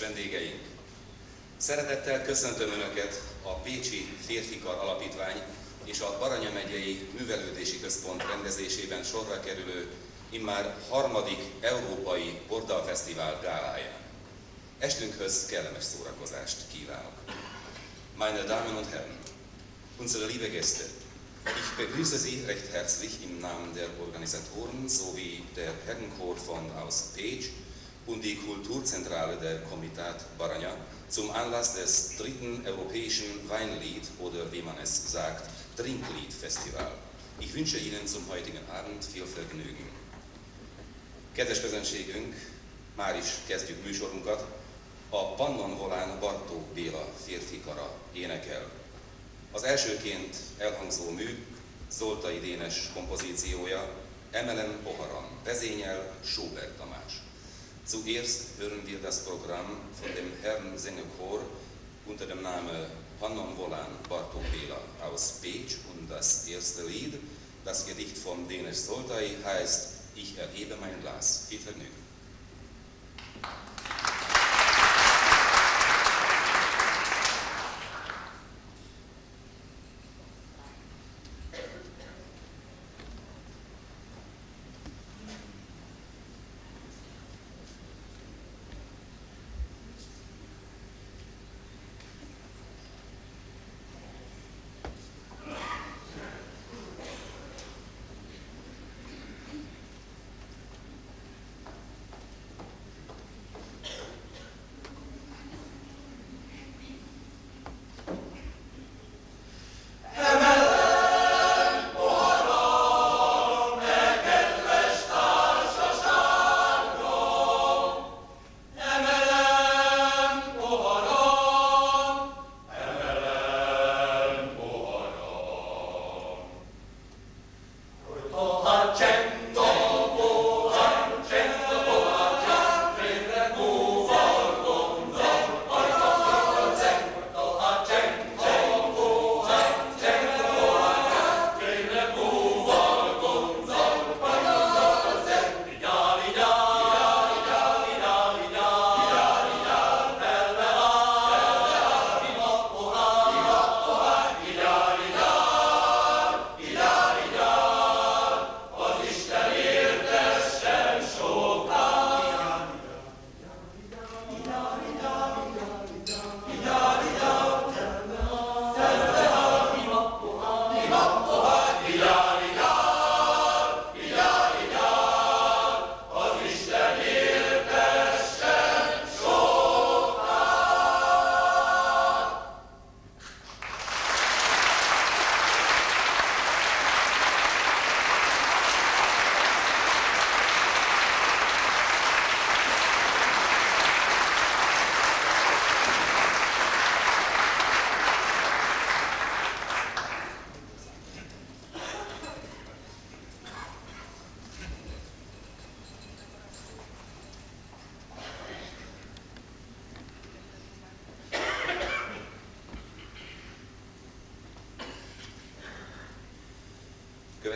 vendégeink! Szeretettel köszöntöm Önöket a Pécsi Férfikar Alapítvány és a Baranya megyei Művelődési Központ rendezésében sorra kerülő immár harmadik Európai Bordalfesztivál gáláján. Estünkhöz kellemes szórakozást kívánok! Meine Damen und Herren, unsere liebe Gäste, ich begrüße Sie recht herzlich im Namen der Organisatoren sowie der Herrenchor von aus Page und die Kulturzentrale der Komitat Baranya zum Anlass des dritten europäischen Weinlied oder wie man es sagt, Trinklied-Festival. Ich wünsche Ihnen zum heutigen Abend viel Vergnügen. Kedves közönségünk, már is kezdjük műsorunkat. A Pannon Volán Bartók Béla férfi kara énekel. Az elsőként elhangzó mű Zoltai Dénes kompozíciója, Emelem Poharam, vezényel Schubert Tamás. Zuerst hören wir das Programm von dem Herrn Sängerchor unter dem Namen Pannon Volan Bartók aus Pécs und das erste Lied, das Gedicht von Denis Soltai, heißt Ich erhebe mein Glas. Viel Vergnügen.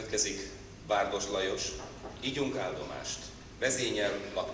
Következik Bárdos Lajos, Ígyunk áldomást, vezényel Lakner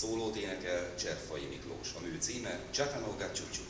Szólót énekel Cserfai Miklós. A mű címe Csatanoga Csúcsú.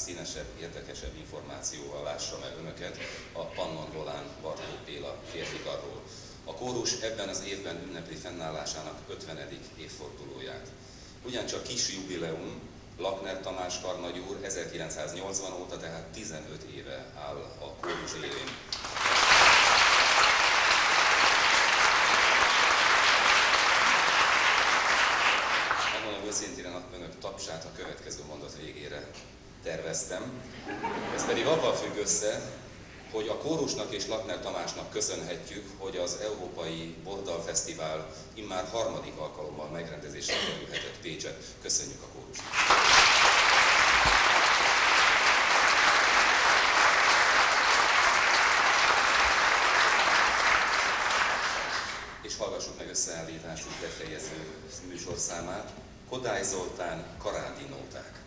Színesebb, érdekesebb információval lássam el önöket a Pannon Volán Bartók Béla férfikarról. A kórus ebben az évben ünnepli fennállásának 50. évfordulóját. Ugyancsak kis jubileum, Lakner Tamás karnagyúr 1980 óta, tehát 15 éve áll a kórus élén. Önök tapsát a következő mondat végére terveztem. Ez pedig avval függ össze, hogy a kórusnak és Lakner Tamásnak köszönhetjük, hogy az Európai Bordal Fesztivál immár harmadik alkalommal megrendezésre kerülhetett Pécset. Köszönjük a kórusnak! És hallgassuk meg összeállításunk befejező műsorszámát, Kodály Zoltán Karádi nóták.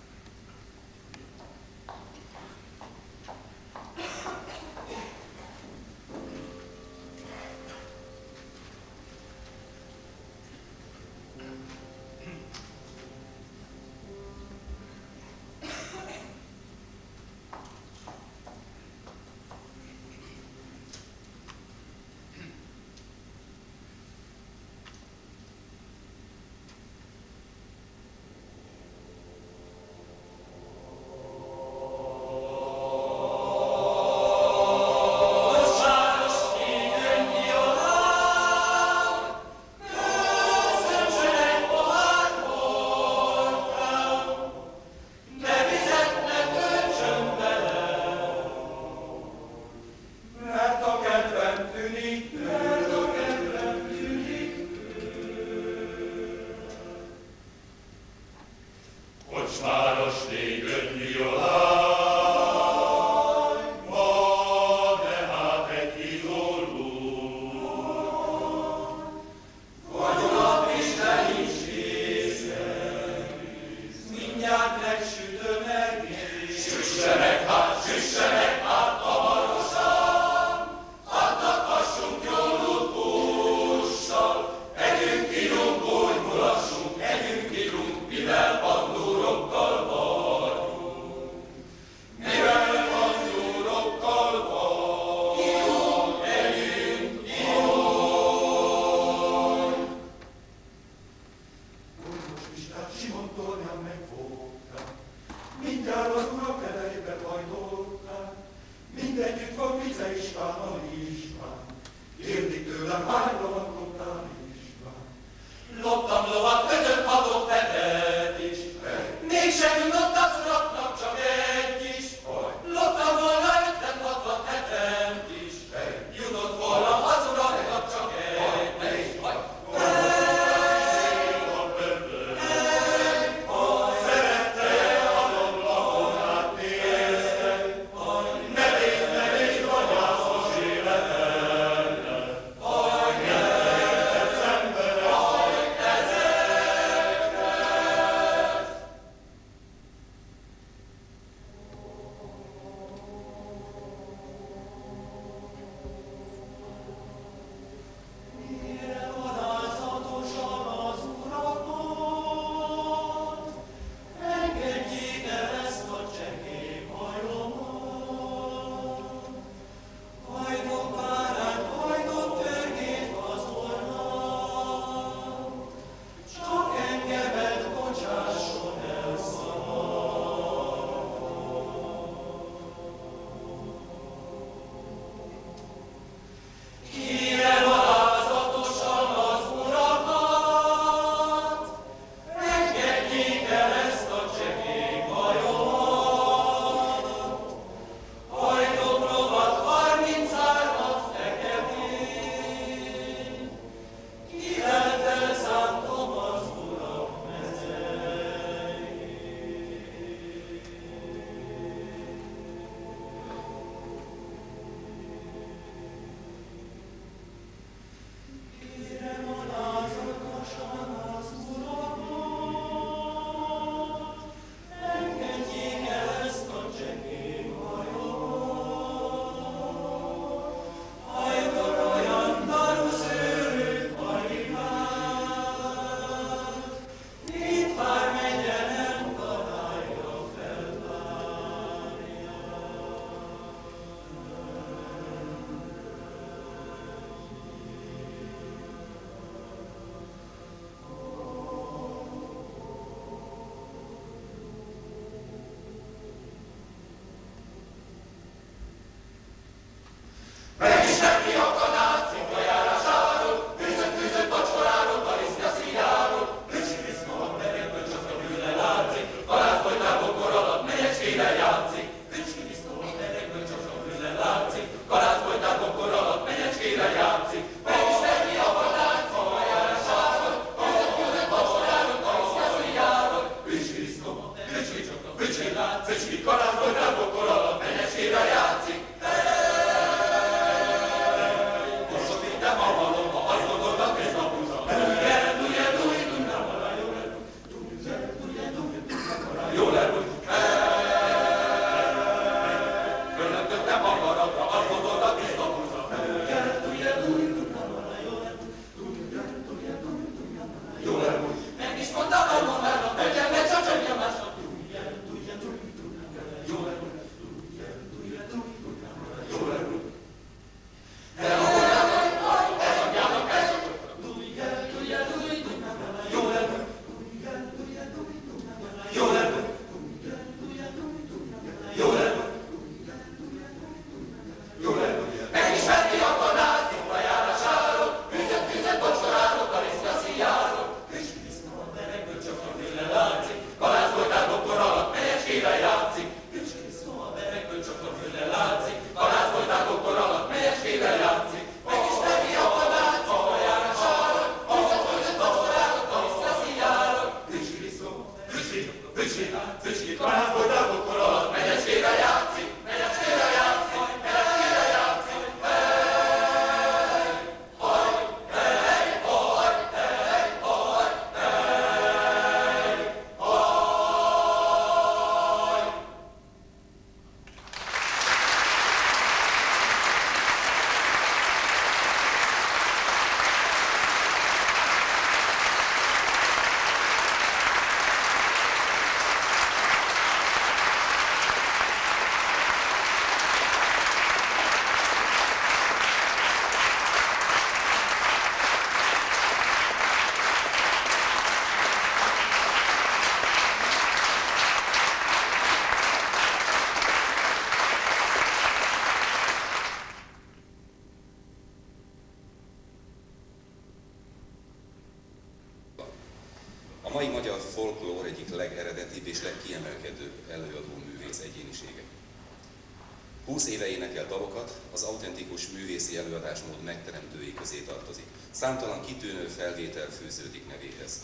Fűződik nevéhez.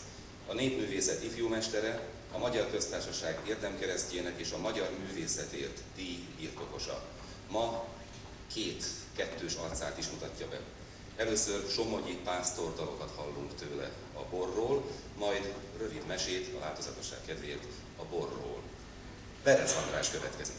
A népművészet ifjúmestere, a Magyar Köztársaság érdemkeresztjének és a magyar művészetért díj birtokosa. Ma két kettős arcát is mutatja be. Először Somogyi pásztor dalokat hallunk tőle a borról, majd rövid mesét a változatosság kedvéért a borról. Berec András következik.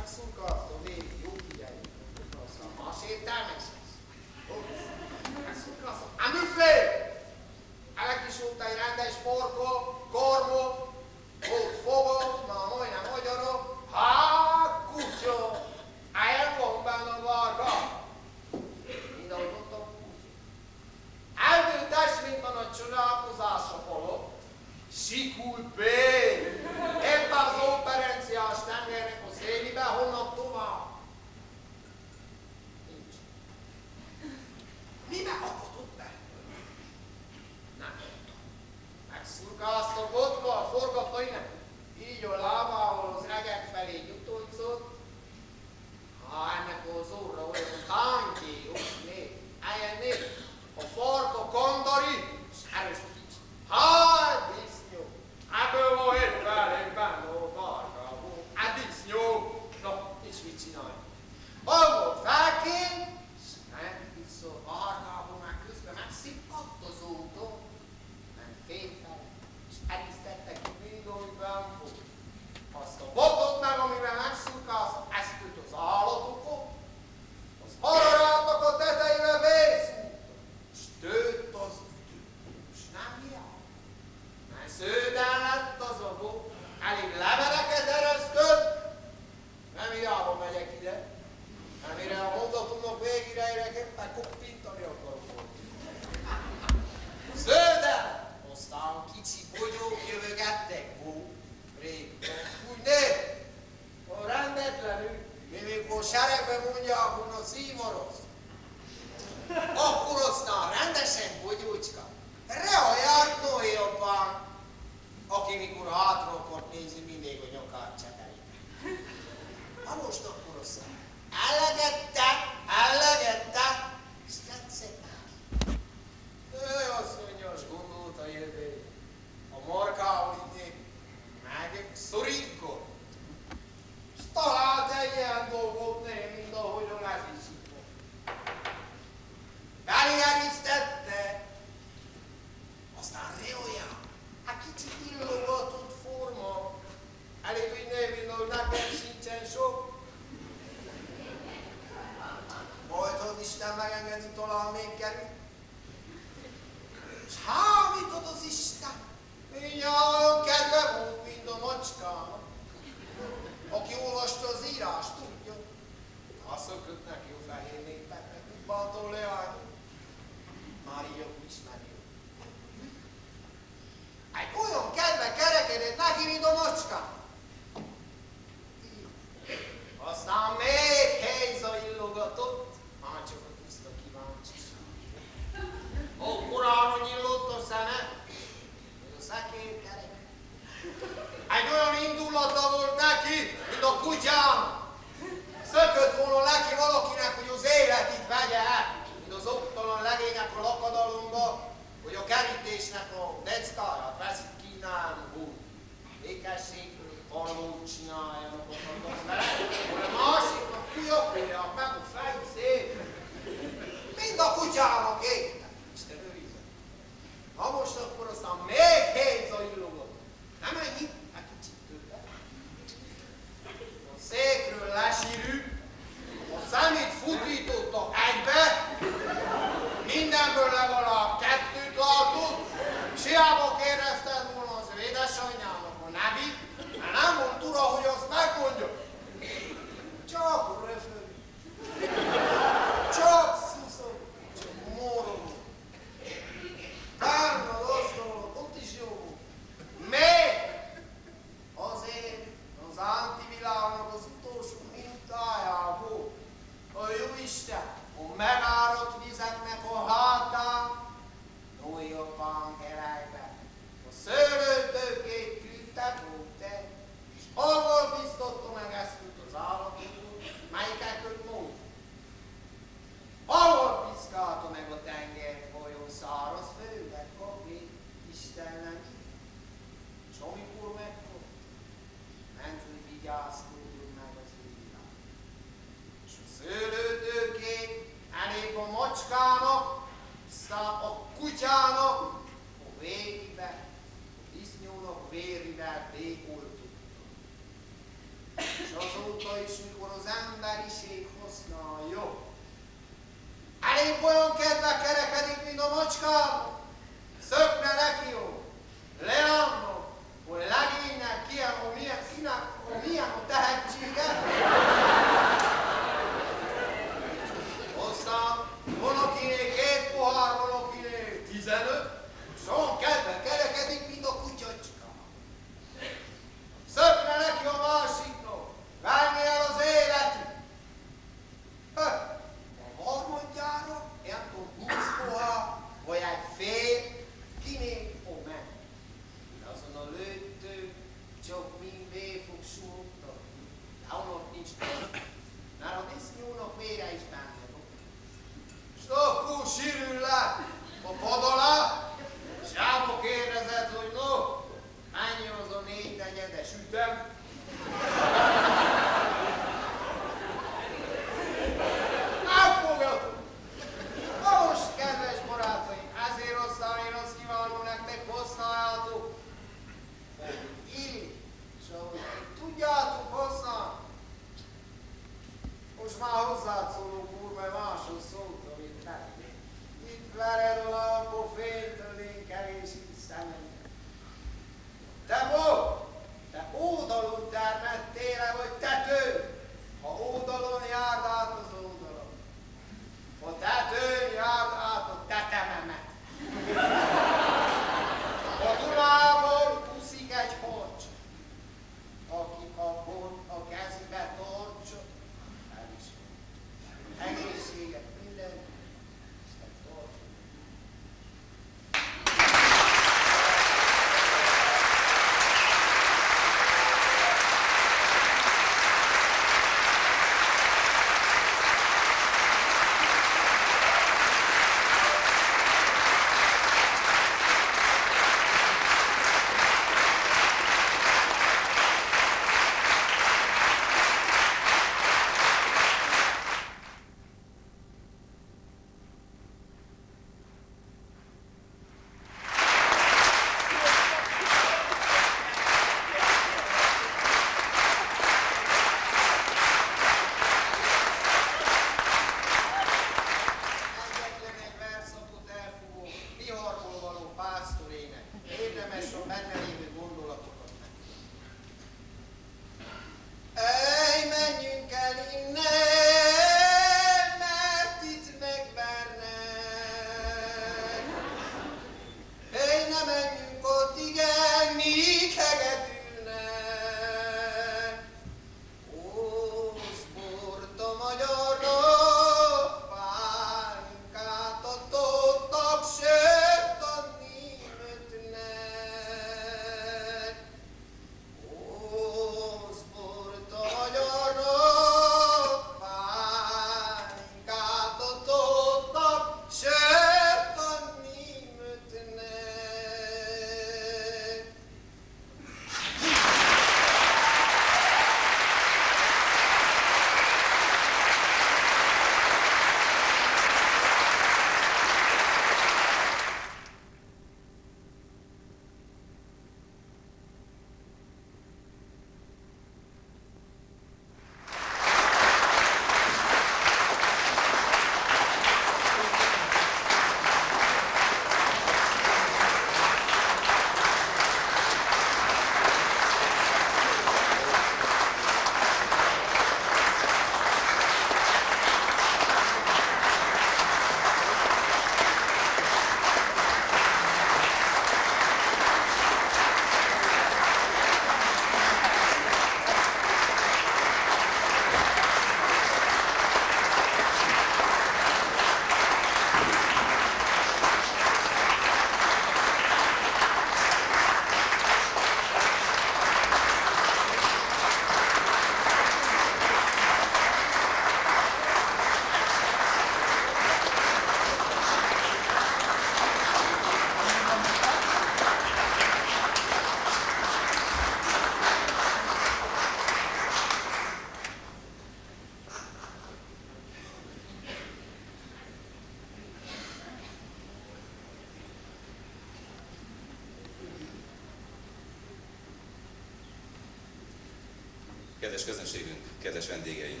Kedves közönségünk, kedves vendégeink!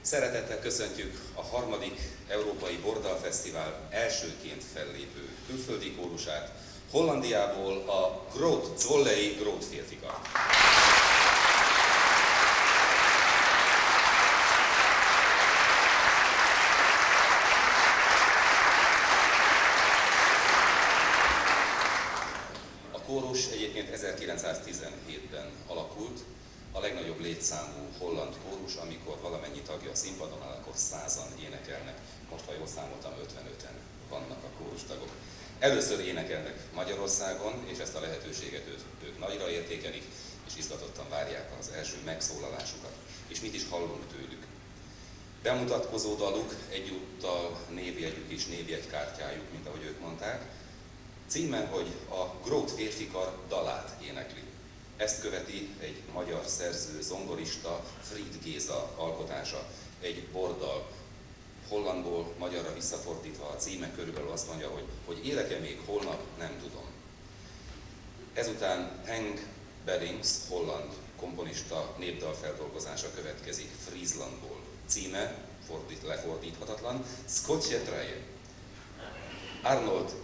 Szeretettel köszöntjük a harmadik Európai Bordal Fesztivál elsőként fellépő külföldi kórusát, Hollandiából a Groot Zwollei Groot férfikat. A kórus egyébként 1917-ben alakult, a legnagyobb létszámú holland kórus, amikor valamennyi tagja a színpadon áll, akkor százan énekelnek. Most, ha jól számoltam, 55-en vannak a kórustagok. Először énekelnek Magyarországon, és ezt a lehetőséget ők, ők nagyra értékelik, és izgatottan várják az első megszólalásukat. És mit is hallunk tőlük? Bemutatkozó daluk, egyúttal névjegyük is, névjegykártyájuk, mint ahogy ők mondták. Címe, hogy a Grót férfikar dalát énekli. Ezt követi egy magyar szerző, zongorista, Fried Géza alkotása, egy bordal, hollandból magyarra visszafordítva a címe körülbelül azt mondja, hogy, hogy élek-e még holnap, nem tudom. Ezután Henk Bellings, holland komponista népdalfeldolgozása következik Frieslandból. Címe, fordít, lefordíthatatlan, Skotje. Arnold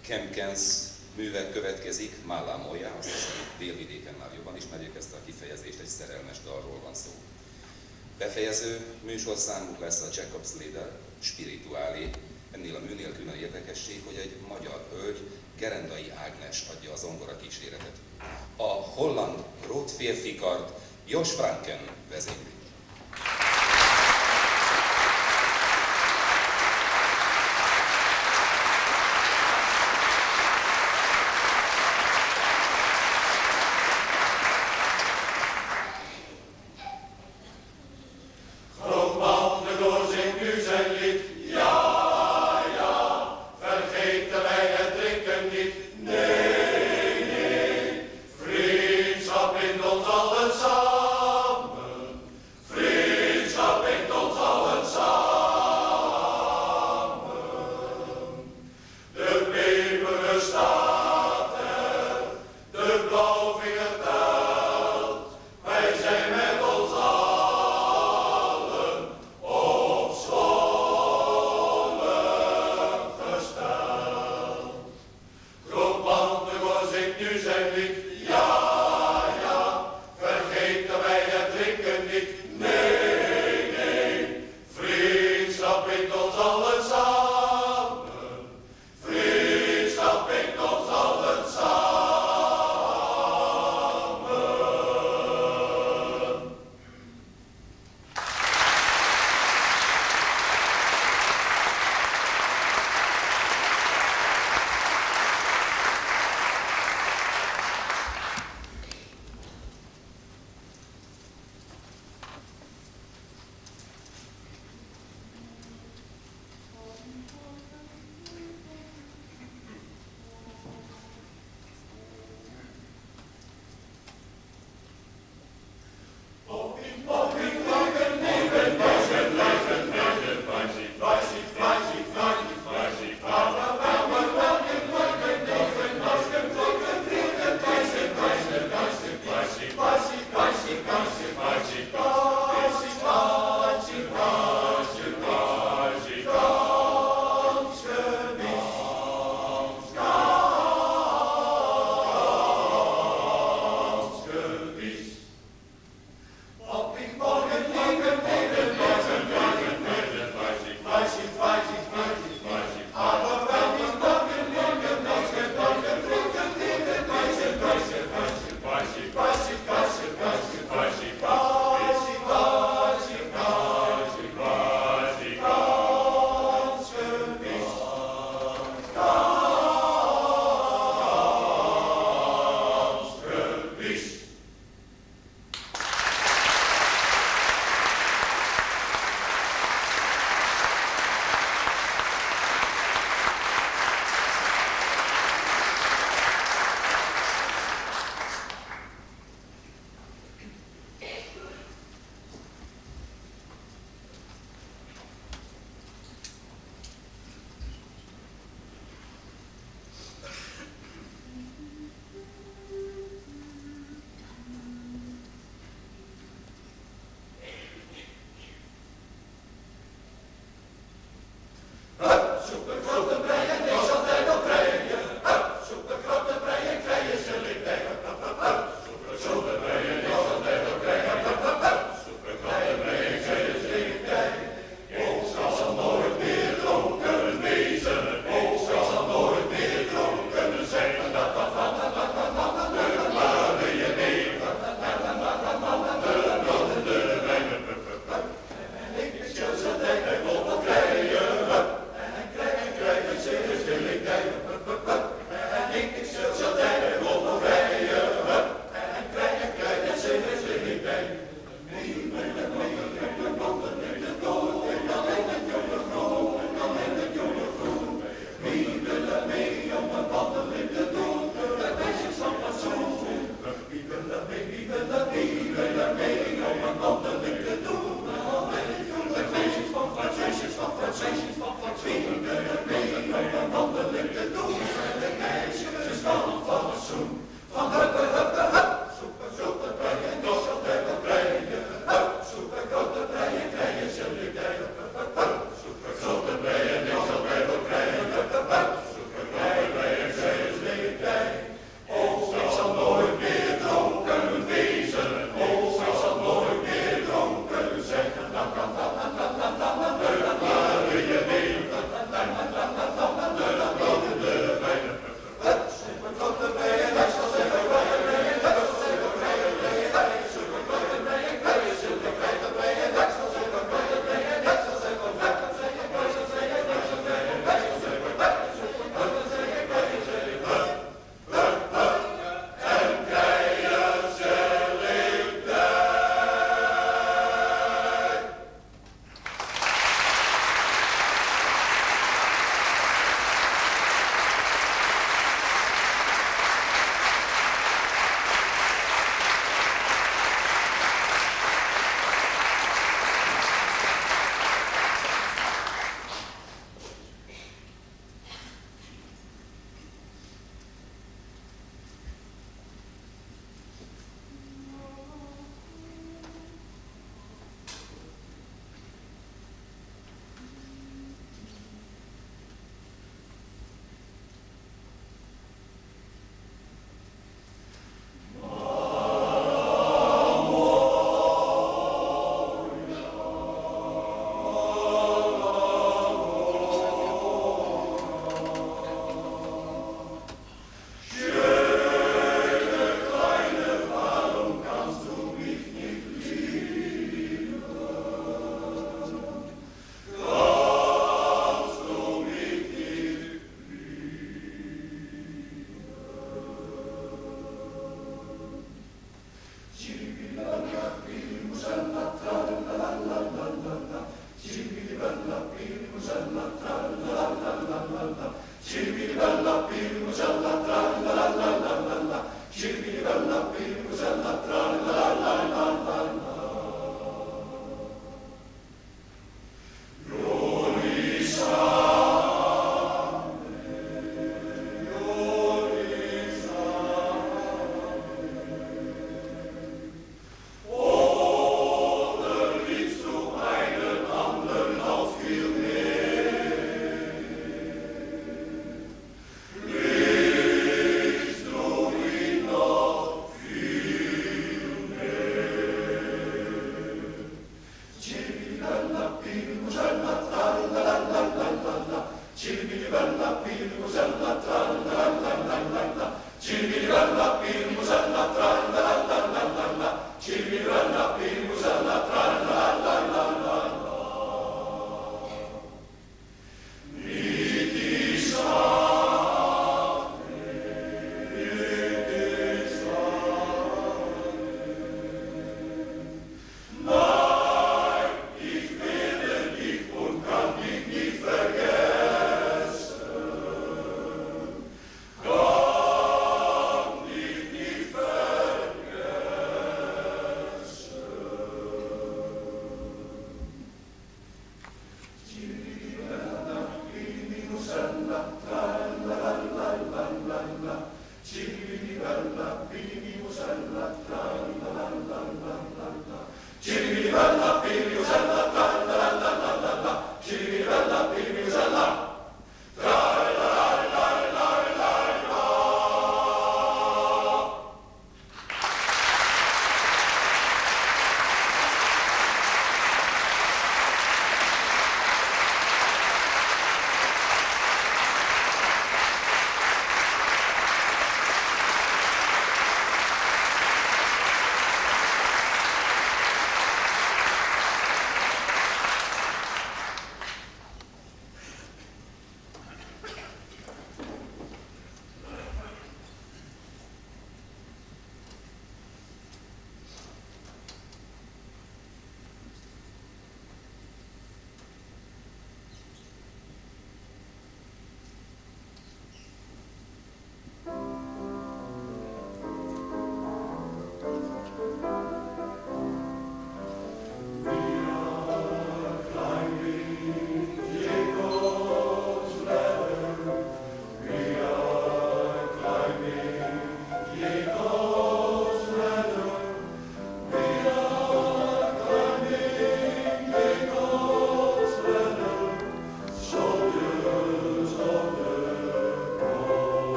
Kemkens művek következik, Málámolja, azt hiszem, hogy délvidéken már jobban ismerjük ezt a kifejezést, egy szerelmes dalról van szó. Befejező műsorszámuk lesz a Jacobs Lieder, Spirituálé. Ennél a műnél külön érdekesség, hogy egy magyar hölgy, Gerendai Ágnes adja a zongora kíséretet. A holland Roth férfikart Jos Franken vezényli.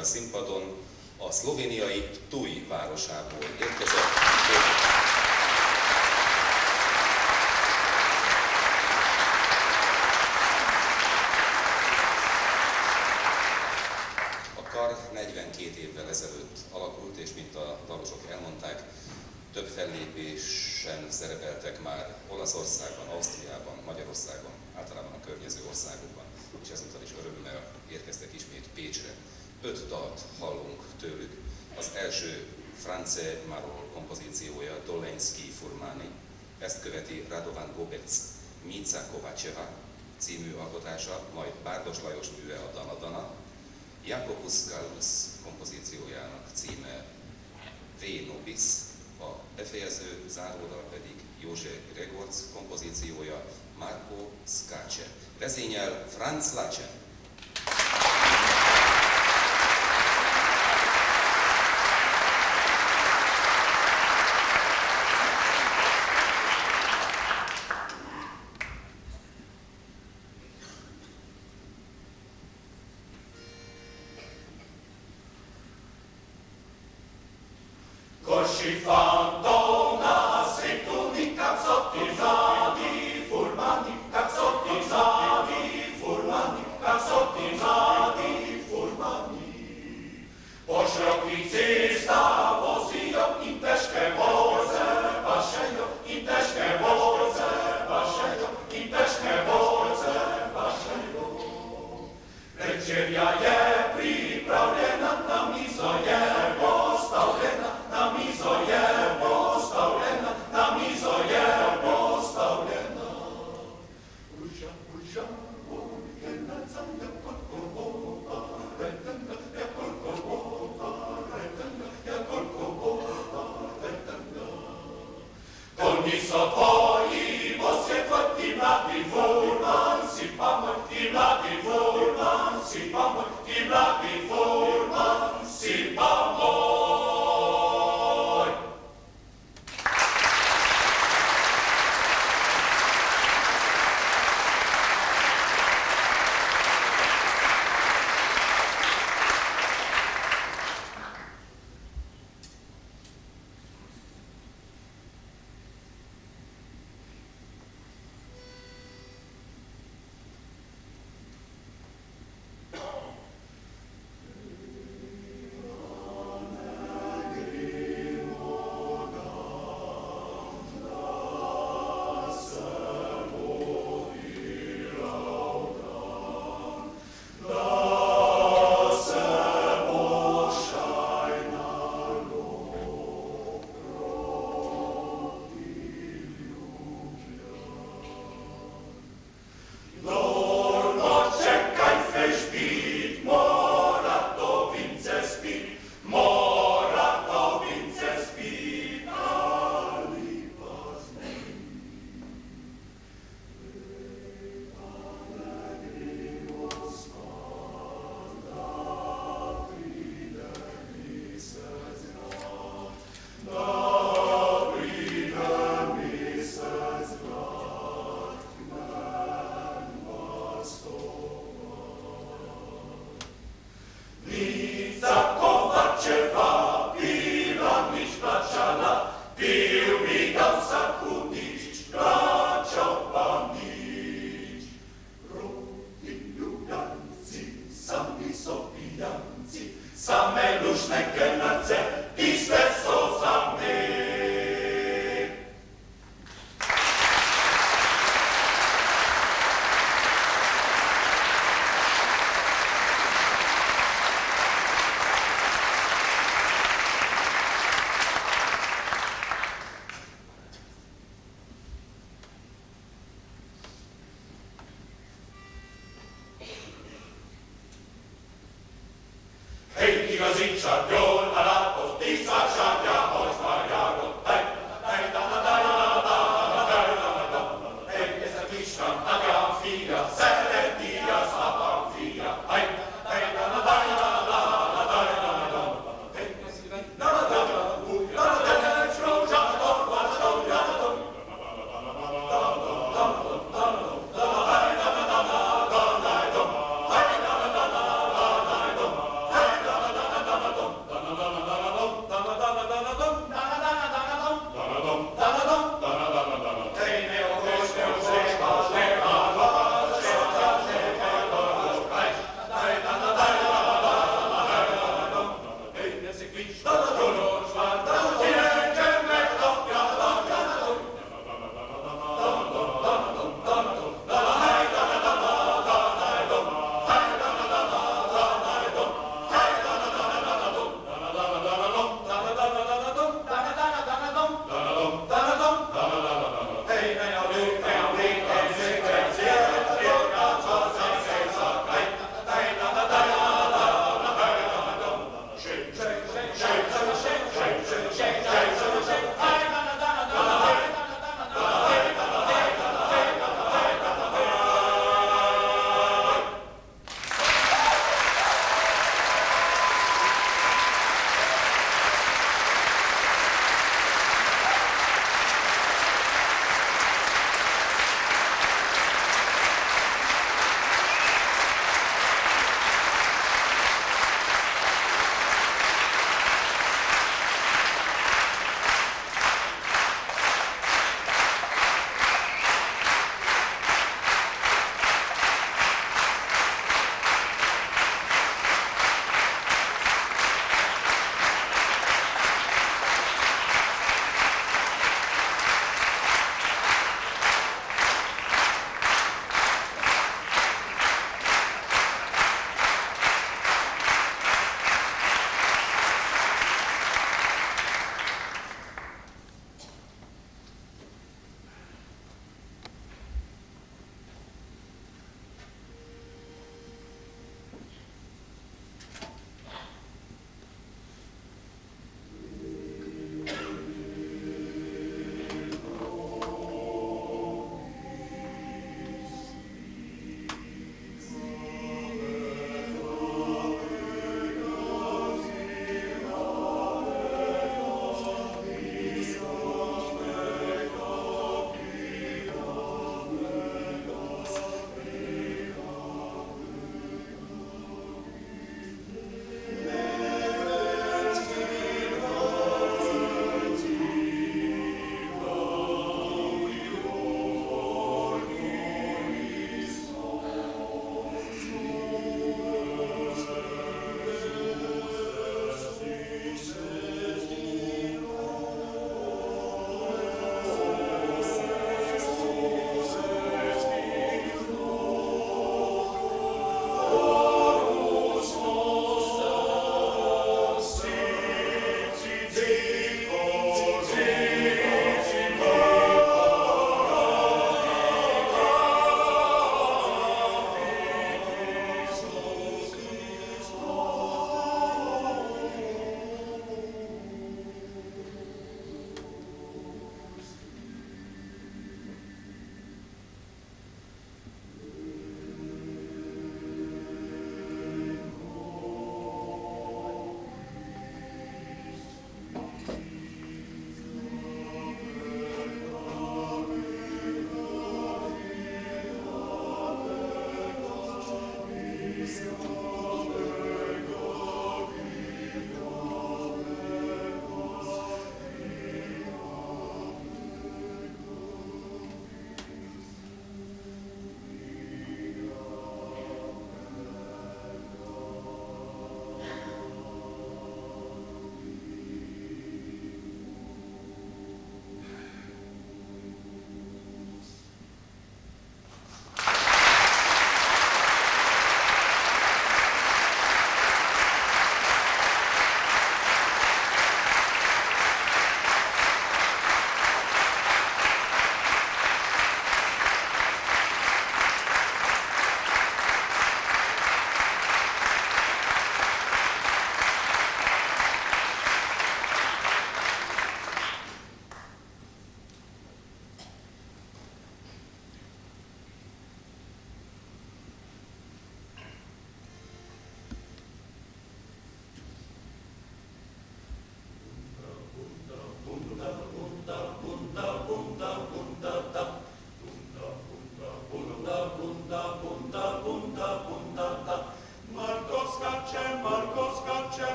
a színpadon a szlovéniai Tui városából érkezett. A kar 42 évvel ezelőtt alakult, és mint a dalosok elmondták, több fellépésen szerepeltek már Olaszországban, Ausztriában, Magyarországon, általában a környező országokban, és ezúttal is örömmel érkeztek ismét Pécsre öt dalt hallunk tőlük. Az első France Marol kompozíciója Dolenski Furmani, ezt követi Radovan Gobec Mica Kovácseva című alkotása, majd Bárdos Lajos műve a Dana Dana, Jakobus Gallus kompozíciójának címe V. Nobis, a befejező záródal pedig József Gregorc kompozíciója Marco Skácse. Vezényel Franz Lachen.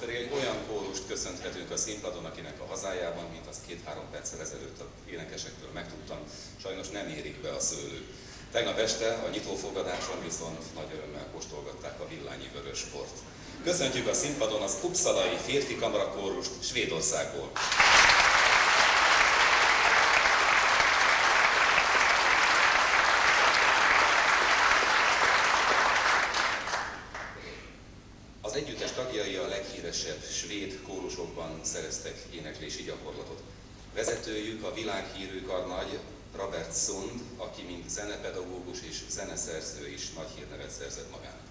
Pedig egy olyan kórust köszönhetünk a színpadon, akinek a hazájában, mint azt két-három perccel ezelőtt a énekesektől megtudtam, sajnos nem érik be a szőlő. Tegnap este a nyitófogadáson viszont nagy örömmel kóstolgatták a villányi vörös bort. Köszöntjük a színpadon az Uppsalai férfi kamarakórust Svédországból. Az együttes tagjai a leghíresebb kórusokban szereztek éneklési gyakorlatot. Vezetőjük a világhírű karnagy Robert Sund, aki mint zenepedagógus és zeneszerző is nagy hírnevet szerzett magának.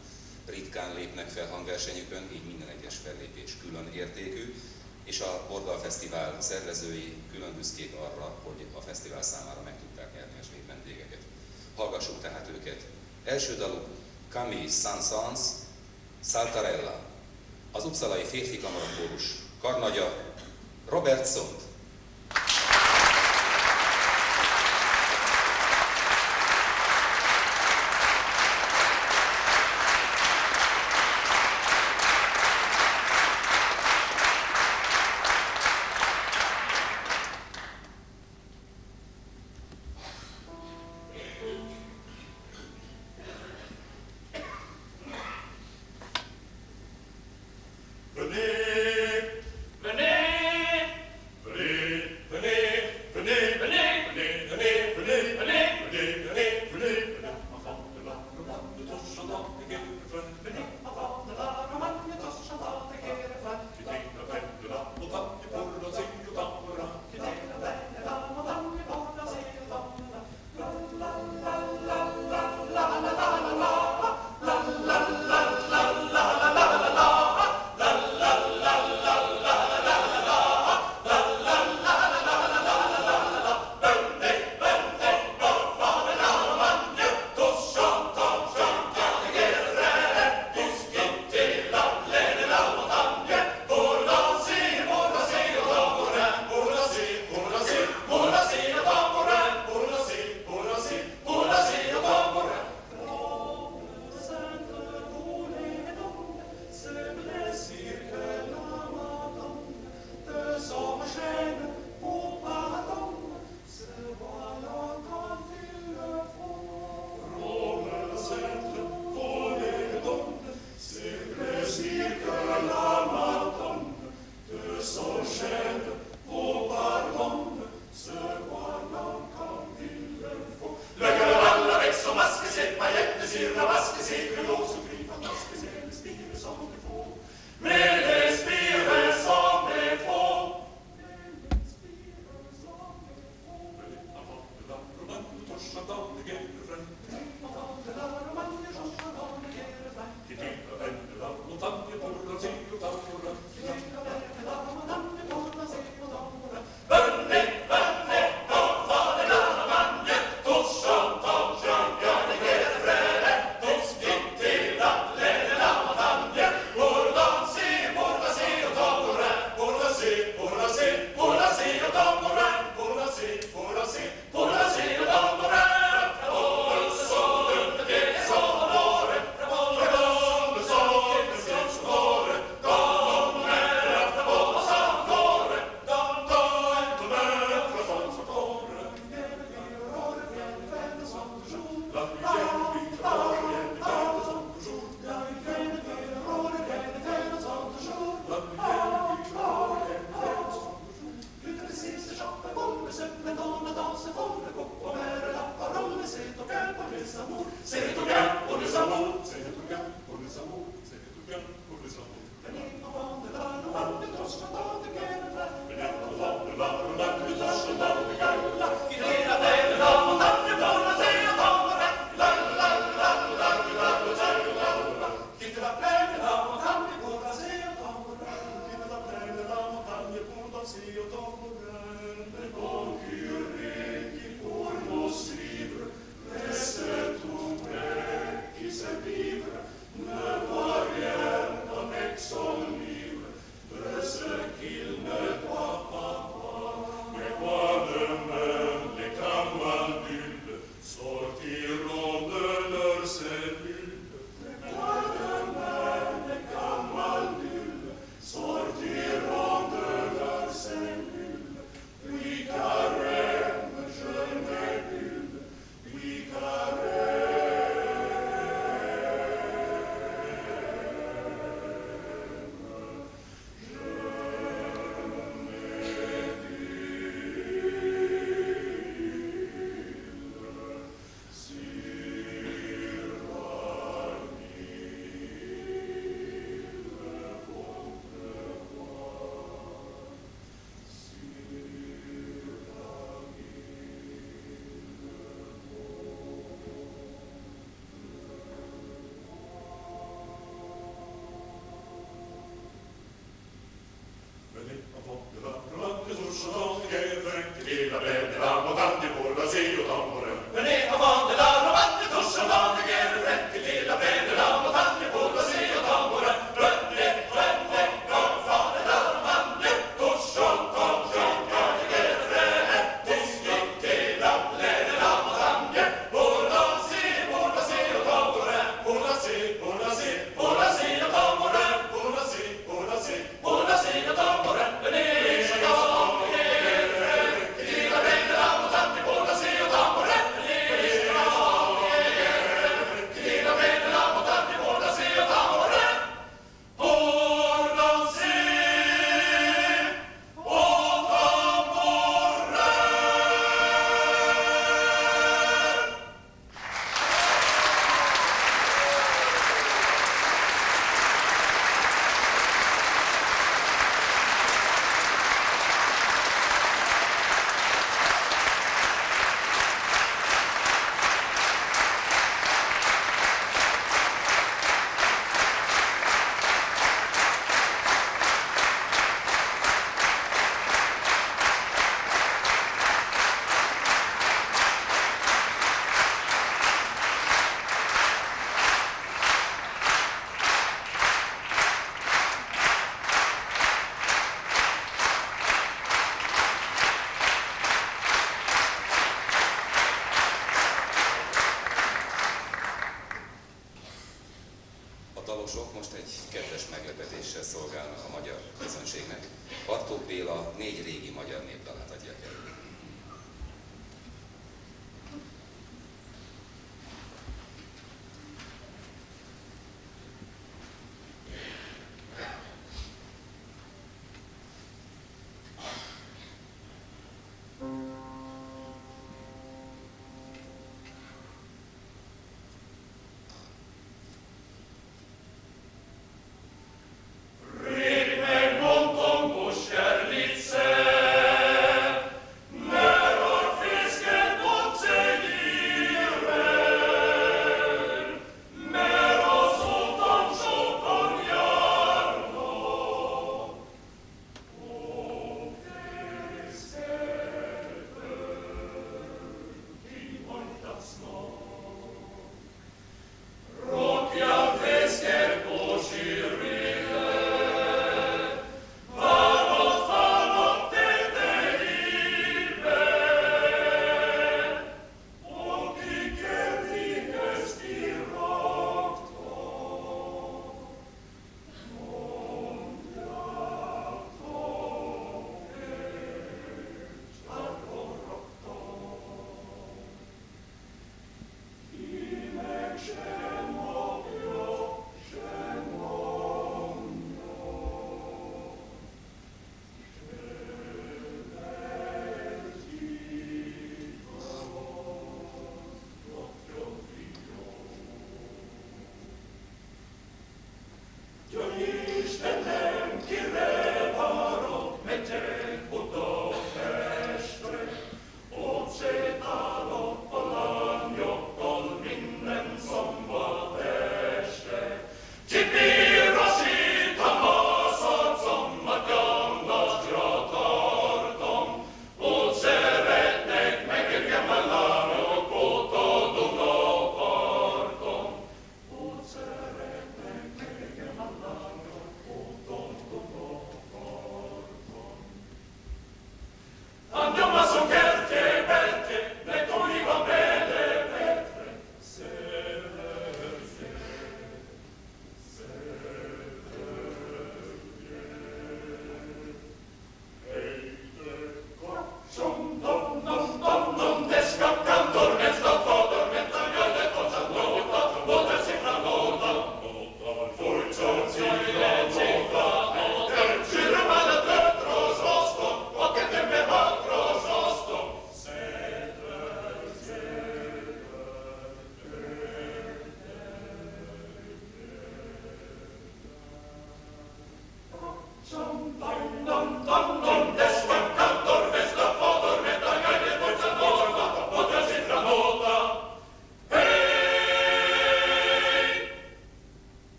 Ritkán lépnek fel hangversenyükön, így minden egyes fellépés külön értékű, és a Bordal Fesztivál szervezői külön büszkék arra, hogy a fesztivál számára meg tudták nyerni a svéd vendégeket. Hallgassuk tehát őket. Első daluk Camille Sansons, Saltarella, az Uppsalai férfi kamarakórus karnagya Robert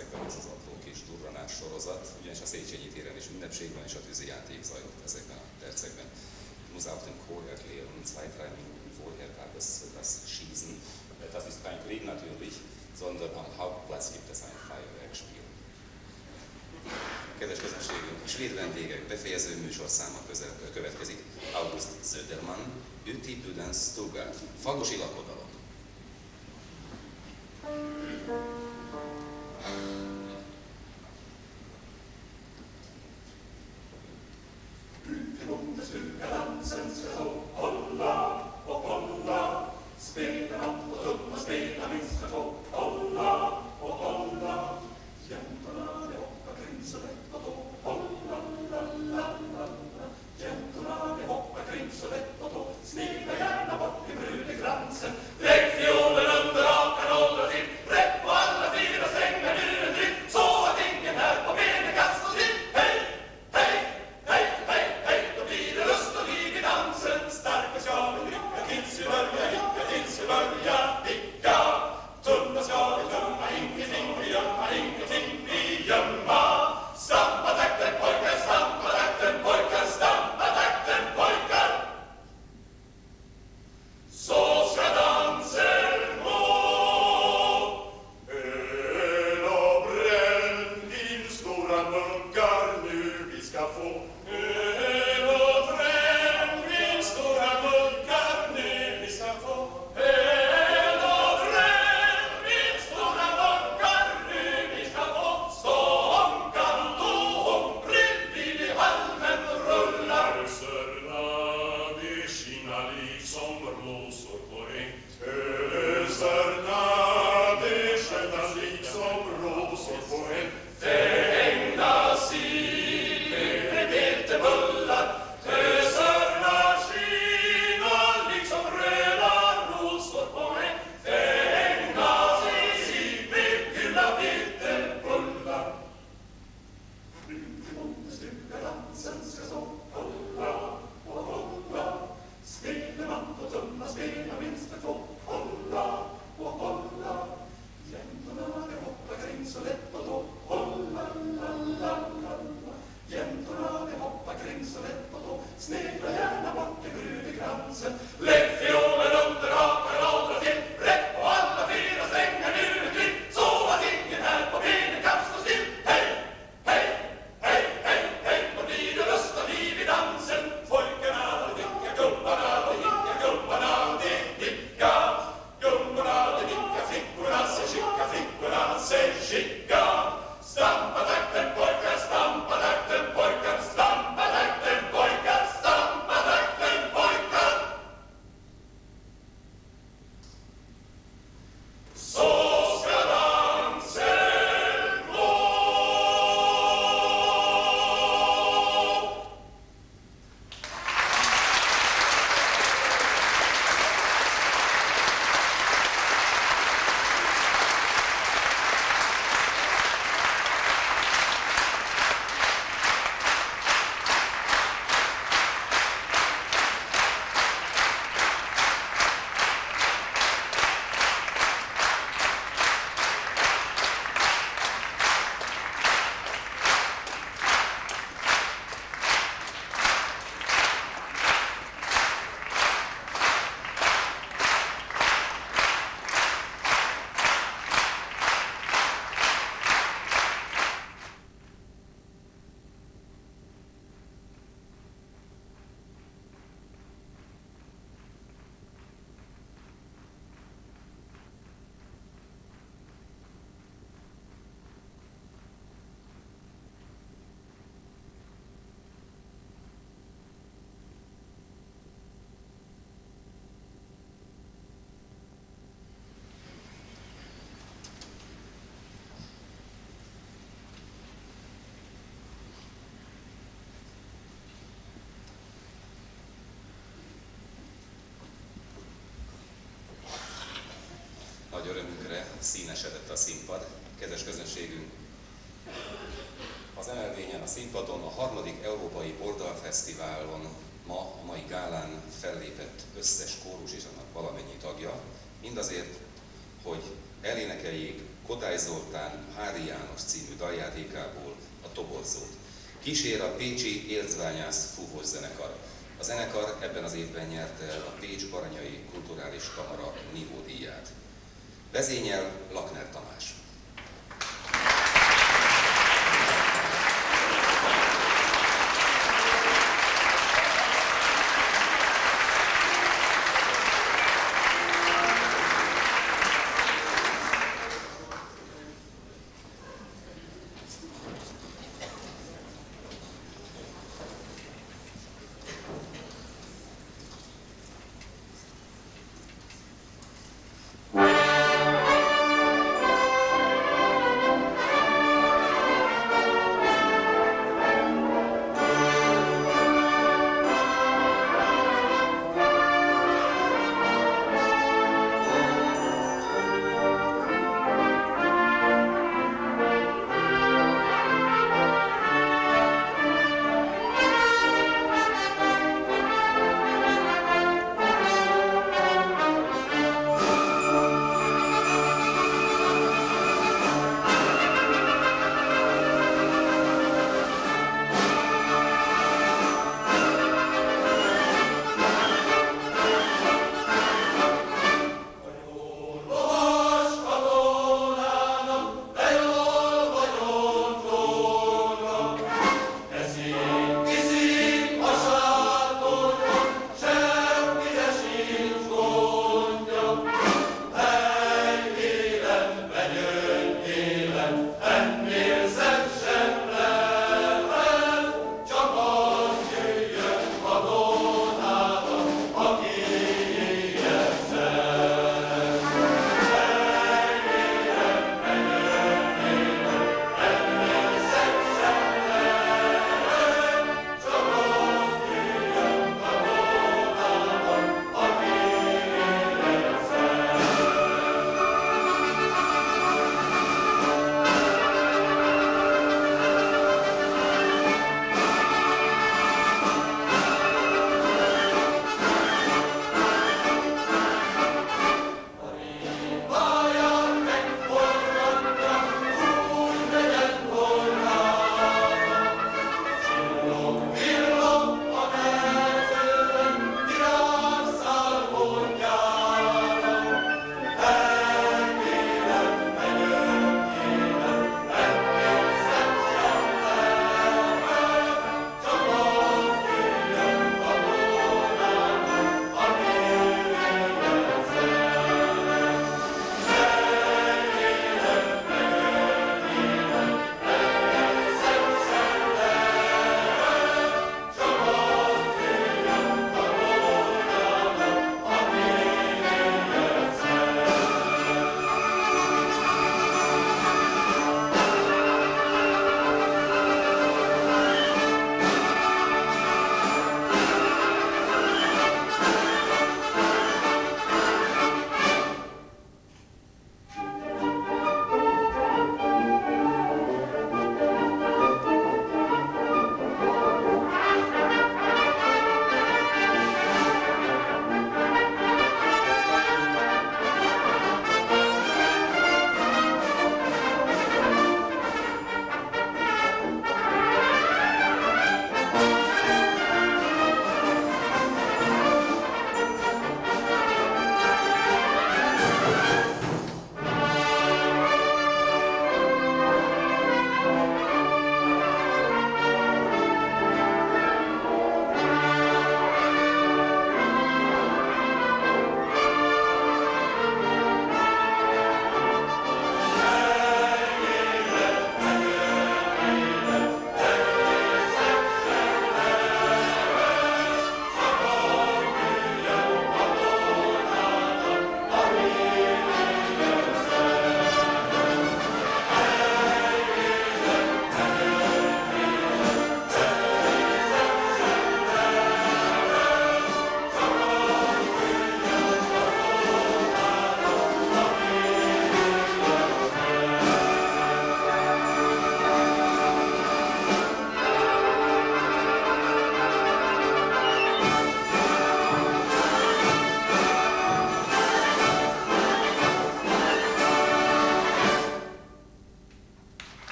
években most az apró kis durranás sorozat, ugyanis a Széchenyi téren is ünnepség van, és a tűzijáték zajlott ezekben a percekben. Muszáj, hogy klären, zwei, drei Minuten vorher gab es das Schießen. Das ist kein Krieg natürlich, sondern am Hauptplatz gibt es ein Feuerwerkspiel. Kedves közönségünk, svéd vendégek, befejező műsorszáma közel, következik August Söderman, Üti Dudens Stuga, Fagosi lakodalom. Thank you. så lätt att då Holla, la, la, la Jäntorna de hoppar kring så lätt och tå. Smyga gärna bort till brudeglansen. Lägg fiolen under hakan, åldra till. Rätt på alla fyra strängar nu örömünkre színesedett a színpad. Kedves közönségünk, az emelvényen a színpadon a harmadik Európai Fesztiválon ma a mai gálán fellépett összes kórus és annak valamennyi tagja, mindazért, hogy elénekeljék Kodály Zoltán Hári János című daljátékából a toborzót. Kísér a Pécsi Élcbányász fúvós zenekar. A zenekar ebben az évben nyerte el a Pécs Baranyai Kulturális Kamara Nívó díját. Vezényel Lakner Tamás.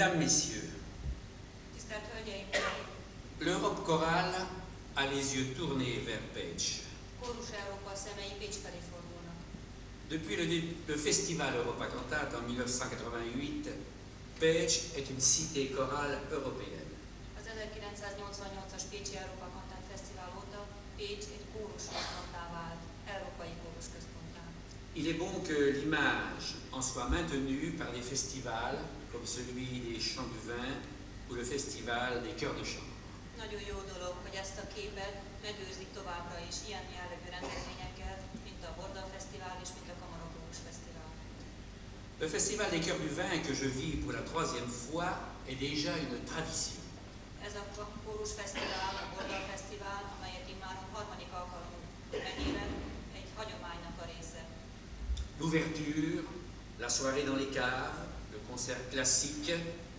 Mesdames, Messieurs, Tisztelt Hölgyeim, l'Europe chorale a les yeux tournés vers Pécs. Kórus Európa szemei Pécs felé fordulnak. Depuis le, dé- le festival Europa Cantate en 1988, Pécs est une cité chorale européenne. Az 1988-as Pécsi Európa Kantát Fesztivál óta Pécs egy kórus központtá vált, európai kórus központtá. Il est bon que l'image en soit maintenue par des festivals comme celui des Chants du Vin ou le festival des Chœurs de Chambre. Nagyon jó dolog, hogy ezt a képet megőrzik továbbra is ilyen jellegű rendezvényekkel, mint a Borda Fesztivál és mint a Kamarokórus Fesztivál. Le festival des Chœurs du Vin que je vis pour la troisième fois est déjà une tradition. Ez a kórus fesztivál, a Borda Fesztivál, amelyet immáron harmadik alkalommal megélek, egy hagyománynak a része. L'ouverture, la soirée dans les caves, le concert classique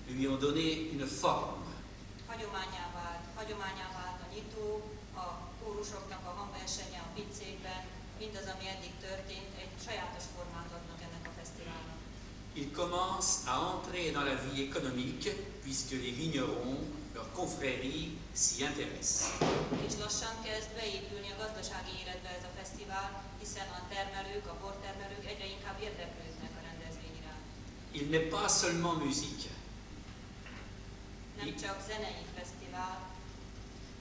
lui ont donné une forme. Hagyományá vált, hagyományá vált a nyitó, a kórusoknak a hangversenye a pincékben, mindaz, ami eddig történt, egy sajátos formát adnak ennek a fesztiválnak. Il commence à entrer dans la vie économique puisque les vignerons, leurs confréries, s'y intéressent. És lassan kezd beépülni a gazdasági életbe ez a fesztivál, hiszen a termelők, a bortermelők egyre inkább érdeklődnek. Il n'est pas seulement musique,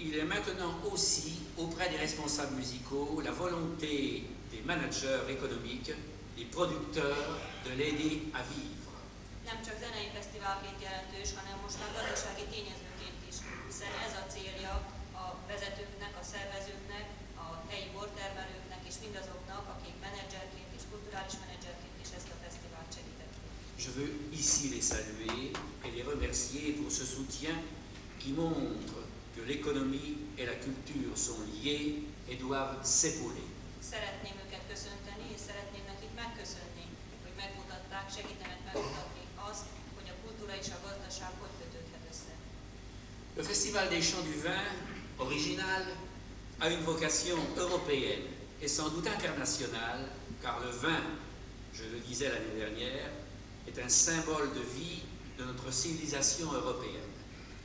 il est maintenant aussi auprès des responsables musicaux la volonté des managers économiques, des producteurs de l'aider à vivre. nem csak zenei fesztiválként jelentős, hanem most már gazdasági tényezőként is, hiszen ez a célja a vezetőknek, a szervezőknek, a helyi bortermelőknek és mindazoknak, akik menedzserként és kulturális menedzserként is ezt a fesztivált segítették. Je veux ici les saluer et les remercier pour ce soutien qui montre que l'économie et la culture sont liées et doivent s'épauler. Szeretném őket köszönteni, és szeretném nekik megköszönni, hogy megmutatták, segítenek megmutatni azt, hogy a kultúra és a gazdaság hogy kötődhet össze. Le Festival des Chants du Vin, original, a une vocation européenne et sans doute internationale, car le vin, je le disais l'année dernière, est un symbole de vie de notre civilisation européenne.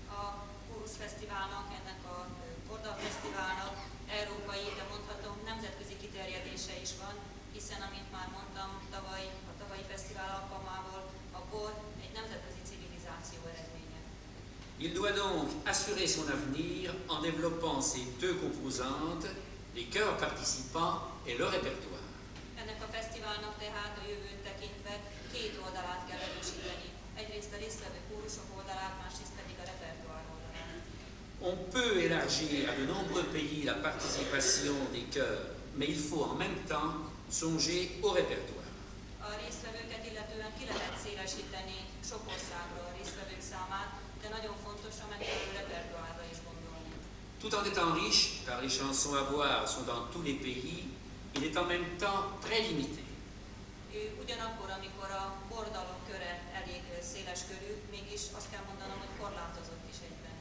A Kórus Fesztiválnak, ennek a ö, Borda Fesztiválnak európai, de mondhatom nemzetközi kiterjedése is van, hiszen, amint már mondtam, tavaly, a tavalyi fesztivál alkalmával a bor egy nemzetközi civilizáció eredménye. Il doit donc assurer son avenir en développant ces deux composantes, les chœurs participants et le répertoire. Ennek a fesztiválnak tehát a jövőt tekintve két oldalát kell erősíteni. Egyrészt a résztvevő kórusok oldalát, másrészt pedig a repertoár oldalát. On peut élargir à de nombreux pays la participation des chœurs, mais il faut en même temps songer au répertoire. A résztvevőket illetően ki lehet szélesíteni sok országra a résztvevők számát, de nagyon fontos a megfelelő repertoárra is gondolni. Tout en étant riche, car les chansons à boire sont dans tous les pays, il est en même temps très limité. Ugyanakkor, amikor a bordalom köre elég széles körű, mégis azt kell mondanom, hogy korlátozott is egyben.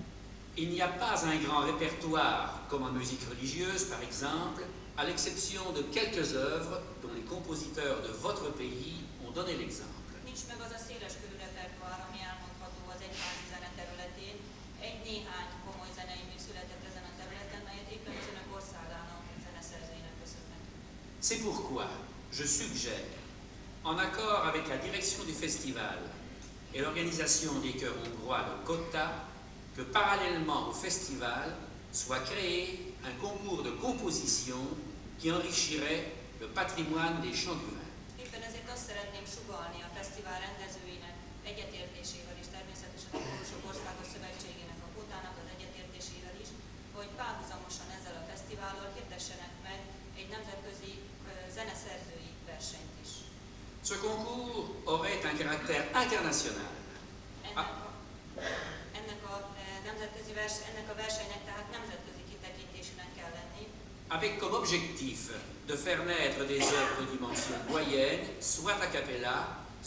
Il n'y a pas un grand répertoire comme en musique religieuse, par exemple, à l'exception de quelques œuvres dont les compositeurs de votre pays ont donné l'exemple. Nincs meg az a széles körű repertoár, ami elmondható az egyházi zene területén. Egy néhány komoly zenei mű született ezen a területen, melyet éppen az önök országának zeneszerzőinek köszönhetünk. C'est pourquoi je suggère, en accord avec la direction du festival et l'organisation des chœurs hongrois de Kota, que parallèlement au festival soit créé un concours de composition qui enrichirait le patrimoine des chants du vin. Éppen ezért azt szeretném sugalni a fesztivál rendezőinek egyetértésével és természetesen a Kórusok Országos Szövetségének, a Kótának az egyetértésével is, hogy párhuzamosan ezzel a fesztivállal hirdessenek meg egy nemzetközi ö, zeneszerzői versenyt is. Ce concours aurait un caractère international. Ennek a, ennek a, eh, nemzetközi vers, ennek a versenynek tehát nemzetközi kitekintésűnek kell lenni, avec comme objectif de faire naître des œuvres de dimension moyenne, soit a cappella,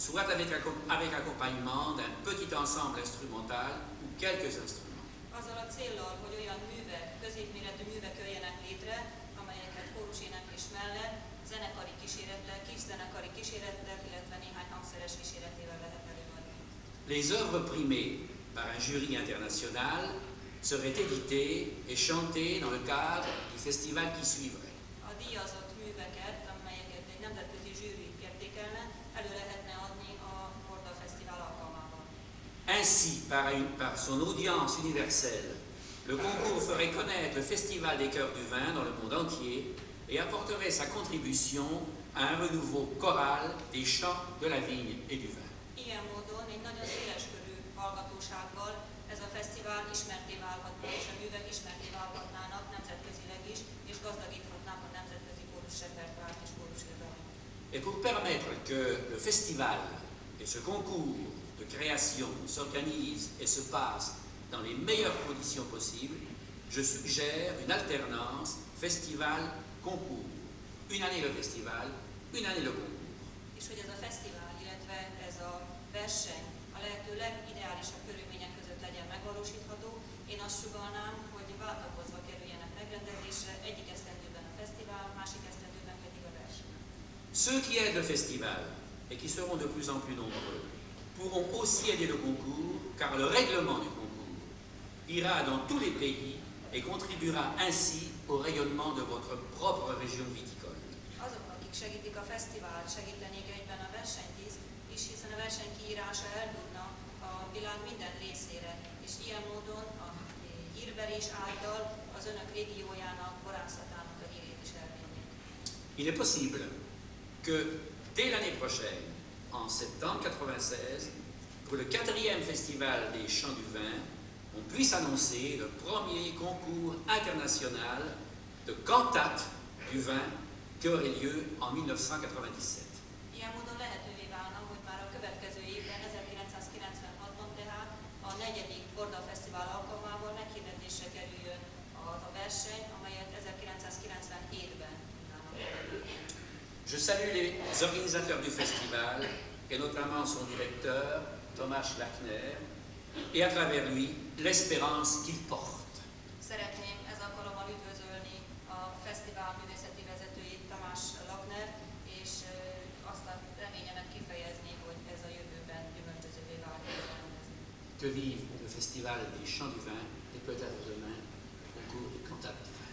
soit avec, accom- avec accompagnement d'un petit ensemble instrumental ou quelques instruments. azzal a hogy olyan művek, középméretű művek jöjjenek létre, amelyeket kóruséneklés mellett zenekari kísérettel, kis zenekari kísérettel, Les œuvres primées par un jury international seraient éditées et chantées dans le cadre du festival qui suivrait. Ainsi, par, son audience universelle, le concours ferait connaître le Festival des Chœurs du Vin dans le monde entier et apporterait sa contribution à un renouveau choral des chants de la vigne et du vin. Ilyen módon egy nagyon széles körű hallgatósággal ez a fesztivál ismerté válhatna, és a művek ismerté válhatnának nemzetközileg is, és gazdagíthatnák a nemzetközi kórus repertoárt és kórusirodalmat. Et pour permettre que le festival et ce concours de création s'organisent et se passent dans les meilleures conditions possibles, je suggère une alternance festival-concours. Une année le festival, concours. És hogy ez a fesztivál, illetve ez a verseny a lehető legideálisabb körülmények között legyen megvalósítható, én azt sugalnám, hogy váltakozva kerüljenek megrendezésre, egyik esztendőben a fesztivál, másik esztendőben pedig a verseny. Ceux qui aident le festival, et qui seront de plus en plus nombreux, pourront aussi aider le concours, car le règlement du concours ira dans tous les pays et contribuera ainsi au rayonnement de votre propre région viticole. Akik segítik a fesztivált, segítenék egyben a versenyt is hiszen a verseny kiírása eljutna a világ minden részére, és ilyen módon a hírverés által az önök régiójának, borászatának a hírét is elvinnék. Il est possible que dès l'année prochaine, en septembre 96, pour le quatrième festival des Champs du Vin, on puisse annoncer le premier concours international de cantate du vin qui aurait lieu en 1997. Ilyen módon lehetővé válna, hogy már a következő évben, 1996-ban tehát a negyedik Borda Fesztivál alkalmával meghirdetésre kerüljön az a verseny, amelyet 1997-ben indulnának. Je salue les organisateurs du festival et notamment son directeur, Thomas Lachner, et à travers lui, l'espérance qu'il porte. Szeretném ez alkalommal üdvözölni a fesztivál művészeti vezetőjét, Tamás Lakner, és ö, azt a reményemet kifejezni, hogy ez a jövőben gyümölcsözővé válik. ez a rendezvény. Que vive le festival des Champs du Vin et peut-être demain le concours des cantates du vin.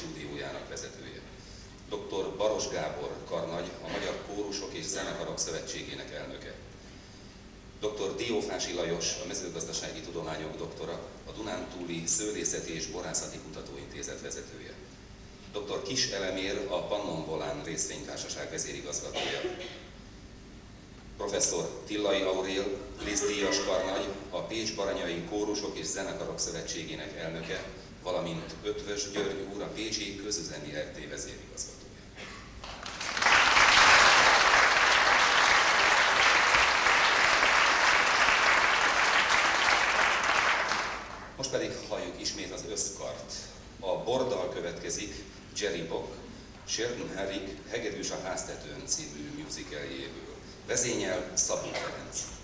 Stúdiójának vezetője. Dr. Baros Gábor Karnagy, a Magyar Kórusok és Zenekarok Szövetségének elnöke. Dr. Diófási Lajos, a mezőgazdasági tudományok doktora, a Dunántúli Szőlészeti és Borászati Kutatóintézet vezetője. Dr. Kis Elemér, a Pannon Volán részvénytársaság vezérigazgatója. Professzor Tillai Aurél, Liz Díjas Karnagy, a Pécs Baranyai Kórusok és Zenekarok Szövetségének elnöke, valamint Ötvös György úr, a Pécsi Közüzemi RT vezérigazgatója. most pedig halljuk ismét az összkart. A bordal következik Jerry Bock, Sheldon Herrick Hegedűs a háztetőn című musicaljéből. Vezényel Szabó Ferenc.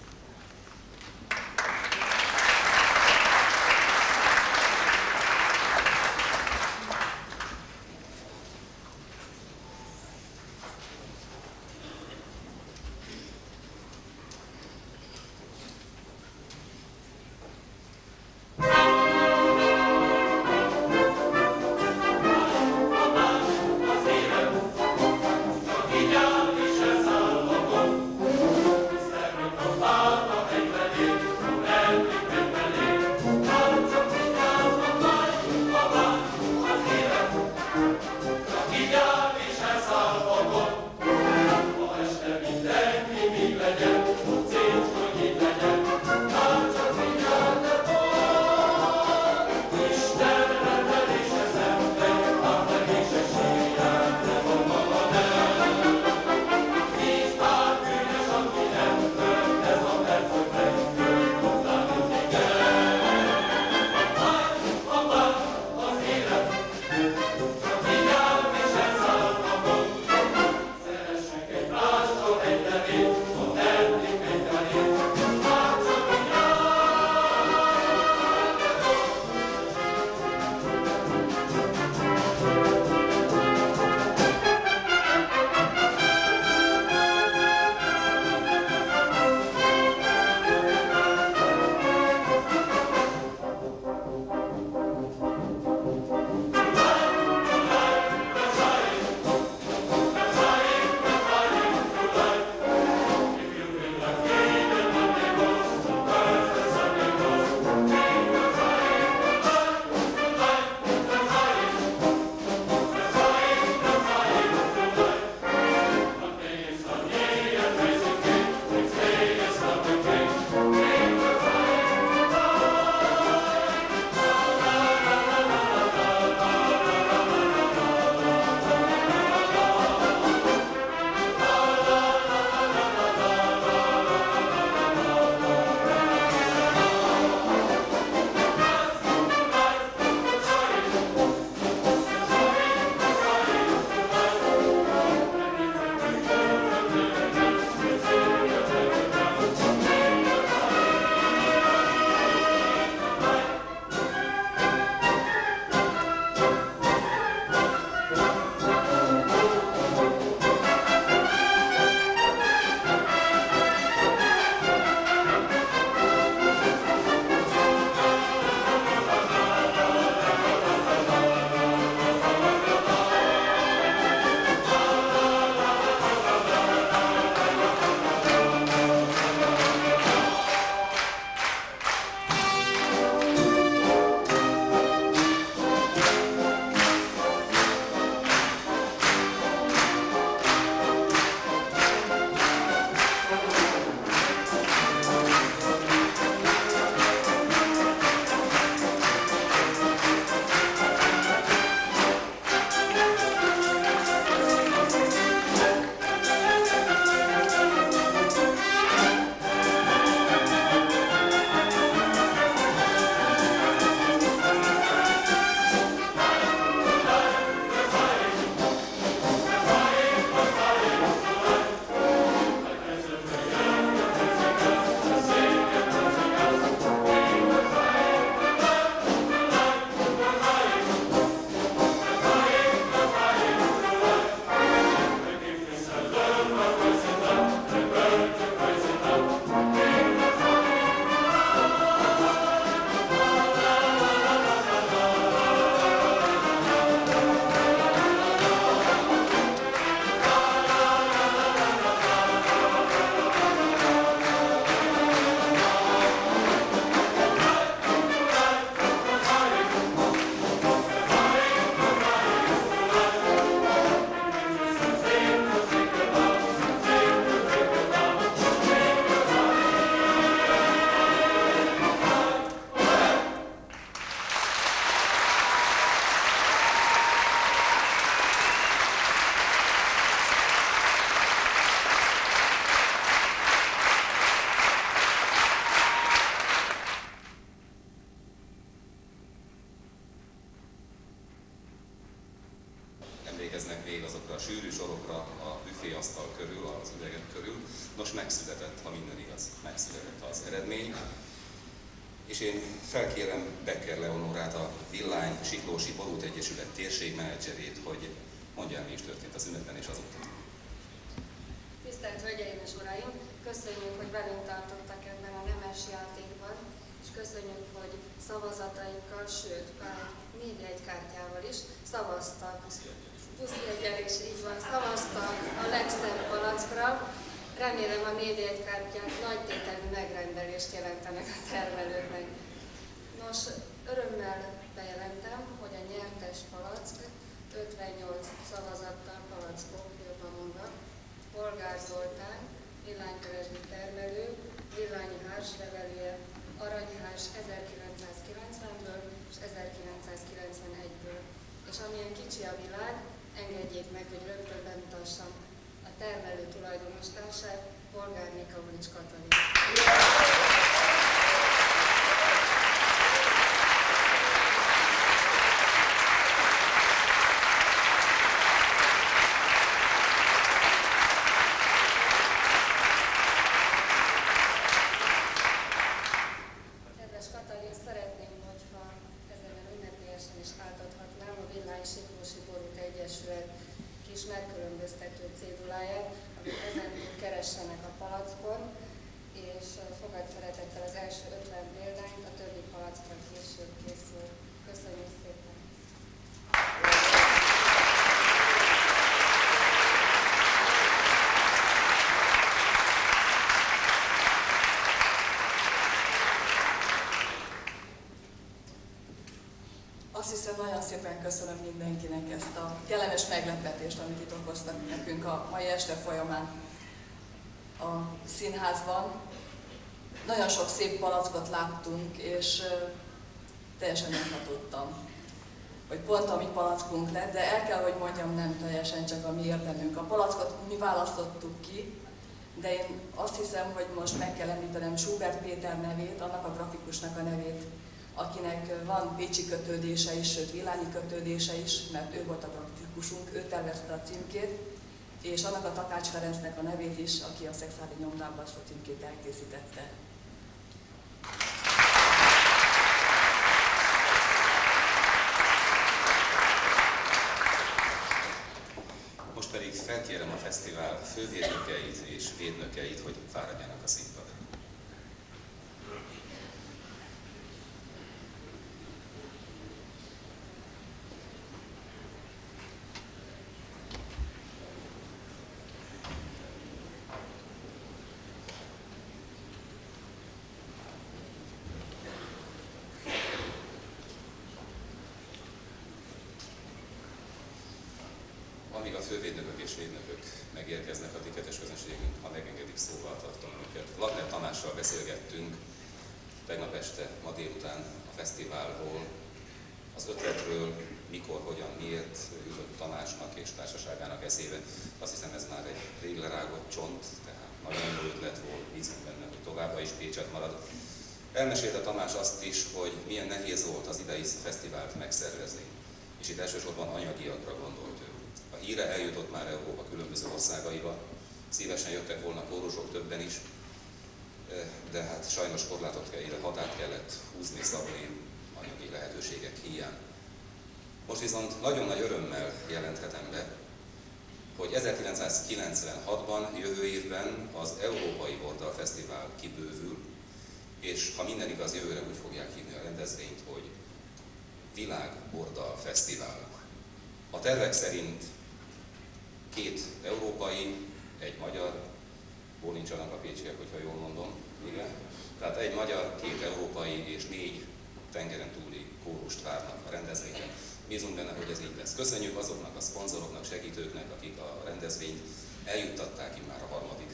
És én felkérem Becker Leonorát, a Villány Siklósi Borút Egyesület térségmenedzserét, hogy mondja mi is történt az ünnepen és azóta. Tisztelt Hölgyeim és Uraim! Köszönjük, hogy velünk tartottak ebben a nemes játékban, és köszönjük, hogy szavazataikkal, sőt, már négy kártyával is szavaztak. Puszi is így van, szavaztak a legszebb palackra. Remélem a négy kártyák nagy tételű megrendelést jelentenek a termelőknek. Nos, örömmel bejelentem, hogy a nyertes palack 58 szavazattal palackok, jobban mondva, Polgár Zoltán, villánykeresni termelő, villányi hárslevelője, aranyhás 1990-ből és 1991-ből. És amilyen kicsi a világ, engedjék meg, hogy rögtön bemutassam a termelő társát, Polgár Nikaulics Katalin. Szépen köszönöm mindenkinek ezt a kellemes meglepetést, amit itt okoztak nekünk a mai este folyamán a színházban. Nagyon sok szép palackot láttunk, és teljesen meghatottam, hogy pont a mi palackunk lett, de el kell, hogy mondjam, nem teljesen csak a mi érdemünk. A palackot mi választottuk ki, de én azt hiszem, hogy most meg kell említenem Schubert Péter nevét, annak a grafikusnak a nevét, akinek van pécsi kötődése is, sőt vilányi kötődése is, mert ő volt a praktikusunk, ő tervezte a címkét, és annak a Takács Ferencnek a nevét is, aki a szexuális nyomdában azt a címkét elkészítette. Most pedig felkérem a fesztivál fővédnökeit és védnökeit, hogy fáradjanak a színpadra. Amíg a fővédnökök és védnökök megérkeznek a tiketes közönségünk, ha megengedik szóval tartom őket. Lagner Tamással beszélgettünk tegnap este, ma délután a fesztiválról, az ötletről, mikor, hogyan, miért jutott Tamásnak és társaságának eszébe. Azt hiszem ez már egy rég lerágott csont, tehát nagyon jó ötlet volt, bízunk benne, hogy továbbá is Pécset marad. Elmesélte Tamás azt is, hogy milyen nehéz volt az idei fesztivált megszervezni, és itt elsősorban anyagiakra. A híre eljutott már Európa különböző országaiba, szívesen jöttek volna kórusok többen is, de hát sajnos korlátot kell, ide határt kellett húzni, szabni anyagi lehetőségek hiány. Most viszont nagyon nagy örömmel jelenthetem be, hogy 1996-ban, jövő évben az Európai Bordal Fesztivál kibővül, és ha minden igaz, jövőre úgy fogják hívni a rendezvényt, hogy Világ Bordal Fesztivál. A tervek szerint két európai, egy magyar, bólincsanak a pécsiek, hogyha jól mondom, igen. Tehát egy magyar, két európai és négy tengeren túli kórust várnak a rendezvényen. Bízunk benne, hogy ez így lesz. Köszönjük azoknak a szponzoroknak, segítőknek, akik a rendezvényt eljuttatták már a harmadik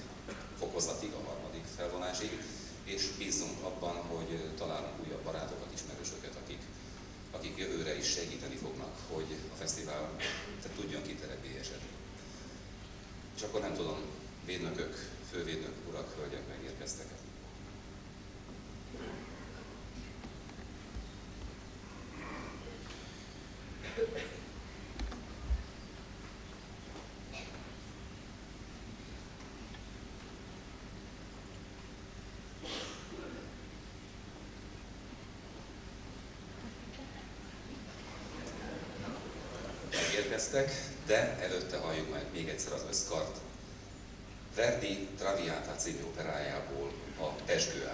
fokozatig, a harmadik felvonásig, és bízunk abban, hogy találunk újabb barátokat, ismerősöket, akik, akik jövőre is segíteni fognak, hogy a fesztivál tudjon kiterebélyesedni és akkor nem tudom, védnökök, fővédnök, urak, hölgyek megérkeztek -e. megérkeztek de előtte halljuk meg még egyszer az összkart. Verdi Traviata című operájából a Pesgő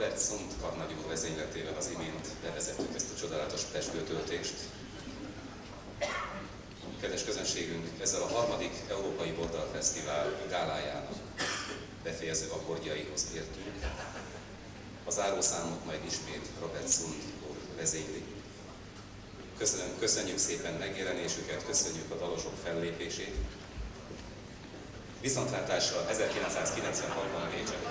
Robert Szont karnagy úr vezényletével az imént bevezettük ezt a csodálatos pesgőtöltést. Kedves közönségünk, ezzel a harmadik Európai Bordal Fesztivál gálájának befejező akkordjaihoz értünk. A zárószámot majd ismét Robert Szund úr vezényli. Köszönöm, köszönjük szépen megjelenésüket, köszönjük a dalosok fellépését. Viszontlátásra 1996-ban Bécsben.